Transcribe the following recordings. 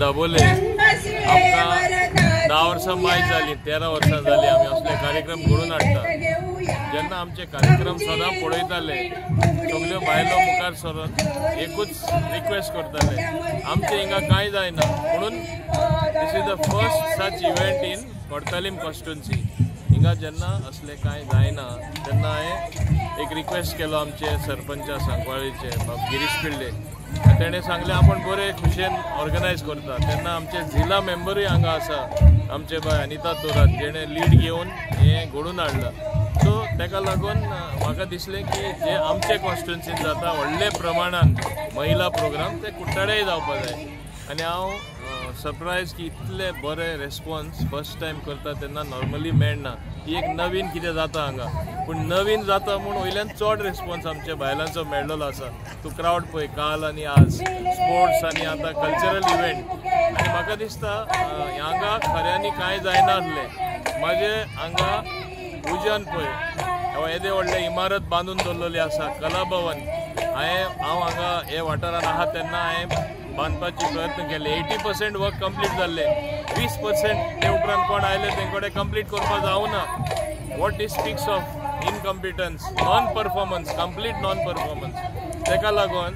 दाबोले आमकां धा वर्सां मायज जाली तेरा वर्सां जाली आमी असले कार्यक्रम घडोवन हाडटा जेन्ना आमचे कार्यक्रम सदां पळयताले सगल्यो बायलो मुखार सरोन एकूच रिक्वेस्ट करताले. आमचे हिंगा कांय जायना. म्हणून this is the first such event in कोडतालीम constituency हिंगा जेन्ना असले कांय जायना तेन्ना हांवें एक रिक्वेस्ट केलो आमचे सरपंच सांकवाळीचे बाब गिरीश पिल्ले. तेणें सांगलें आपण बरे खुशेन ऑर्गनायज करता तेन्ना आमचे झिला मेंबरूय हांगा आसा आमचे बाय अनिता तोरात जेणे लीड घेवन हें घडोवन हाडलां. सो ताका लागून म्हाका दिसलें की जे आमचे कॉन्स्टिट्युन्सीन जाता व्हडले प्रमाणान महिला प्रोग्राम ते कुट्टाडेय जावपाक जाय. आनी हांव सरप्रायज की इतले बरे रेस्पॉन्स फर्स्ट टायम करता तेन्ना नॉर्मली मेळना ही एक नवीन कितें जाता हांगा पूण नवीन जाता म्हूण वयल्यान चड रेस्पॉन्स आमच्या बायलांचो मेळिल्लो आसा तूं क्रावड पळय काल आनी आज स्पोर्ट्स आनी आतां कल्चरल इव्हेंट आनी म्हाका दिसता हांगा खऱ्यांनी कांय जायना आसलें म्हाजे हांगा उज्यान पळय येदे व्हडले इमारत बांदून दवरलेली आसा कला भवन हांवें हांव हांगा हे वाठारांत आहा तेन्ना हांवें बांदपाचे प्रयत्न केले. एटी पर्सेंट वर्क कंप्लीट जाल्ले वीस पर्सेंट ते उपरांत कोण आयले तेंकडे कंप्लीट करपा जावना what is speaks of incompetence non performance complete non performance तेका लागून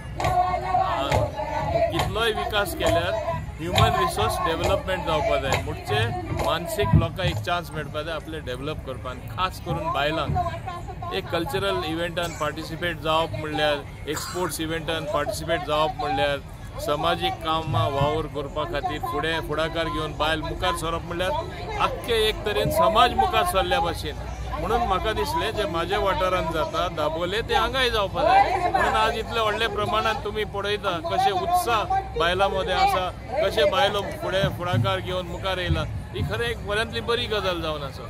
कितलोय विकास केल्यार ह्युमन रिसोर्स डेव्हलपमेंट जावपा जाय. मुठचे मानसीक लोकांक एक चान्स मेळपा जाय आपले डेव्हलप करपाक खास करून बायलांक एक कल्चरल इव्हेंटान पार्टिसिपेट जावप म्हणल्यार एक स्पोर्ट्स इव्हेंटान पार्टिसिपेट जावप म्हणल्यार समाजीक कामां वावर करपा खातीर फुडें फुडाकार घेवन बायल मुखार सरप म्हणल्यार आख्खे एक तरेन समाज मुखार सरल्या भाशेन. म्हणून म्हाका दिसलें जे म्हाज्या वाठारांत जाता दाबोले ते हांगाय जावपा जाय. म्हणून आज इतले व्हडले प्रमाणांत तुमी पळयता कशे उत्साह बायलां मदें आसा कशे बायलो फुडें फुडाकार घेवन मुखार येयला ही खरें एक बऱ्यांतली बरी गजाल जावन आसा.